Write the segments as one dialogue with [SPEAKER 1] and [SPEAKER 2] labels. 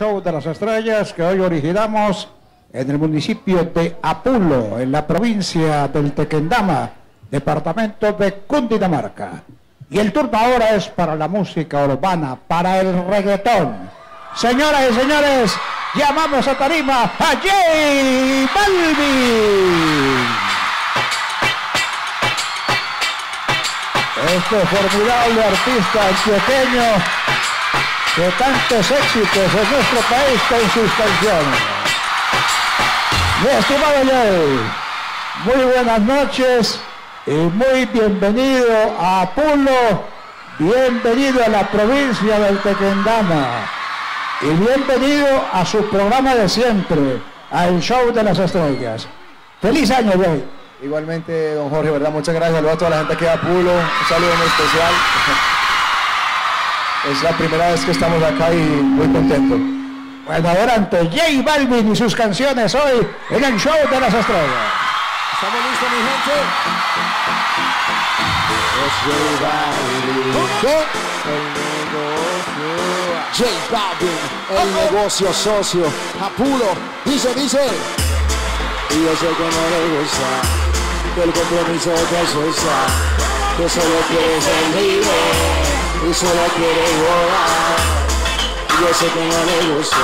[SPEAKER 1] show de las estrellas que hoy originamos en el municipio de Apulo, en la provincia del Tequendama, departamento de Cundinamarca. Y el turno ahora es para la música urbana, para el reggaetón. Señoras y señores, llamamos a tarima a J Balvin. Este formidable artista antioqueño de tantos éxitos en nuestro país con sus canciones. Muy buenas noches y muy bienvenido a Apulo, bienvenido a la provincia del Tequendama y bienvenido a su programa de siempre, al Show de las Estrellas. Feliz año, Jay.
[SPEAKER 2] Igualmente, don Jorge, ¿verdad? Muchas gracias. A toda la gente aquí de Apulo. Un saludo muy especial. Es la primera vez que estamos acá y muy contento.
[SPEAKER 1] Bueno, adelante, J Balvin y sus canciones hoy en el Show de las Estrellas.
[SPEAKER 3] ¿Estamos listos, mi gente? J Balvin, el negocio socio, apuro, dice, dice. Y yo sé que no le gusta, que el compromiso te asusta, que solo quiere ser libre y solo quiere volar. Y yo sé que no le gusta,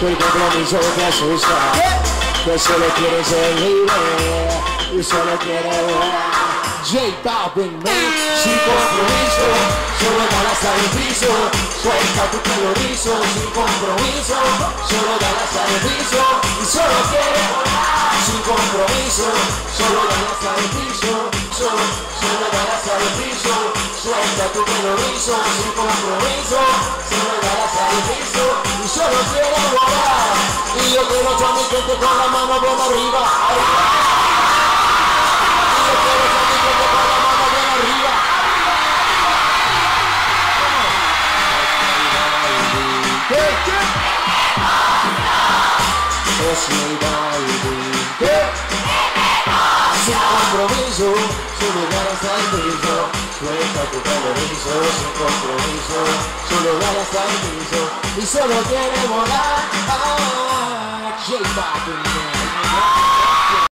[SPEAKER 3] que el compromiso te asusta, que solo quiere ser libre. Y solo quiere volar. J Balvin, man, sin compromiso, solo ganas al piso, suelta tu pelo rizo, sin compromiso, solo ganas al piso y solo quiere volar, sin compromiso, solo ganas al piso, solo, solo ganas al piso, suelta tu pelo rizo, sin compromiso, solo ganas al piso y solo quiere volar, y yo quiero a mi gente con la mano por arriba, arriba. es mi baby Suelta tu compromiso, sin compromiso Solo ganas al piso Y solo quiere volar ah, J Balvin.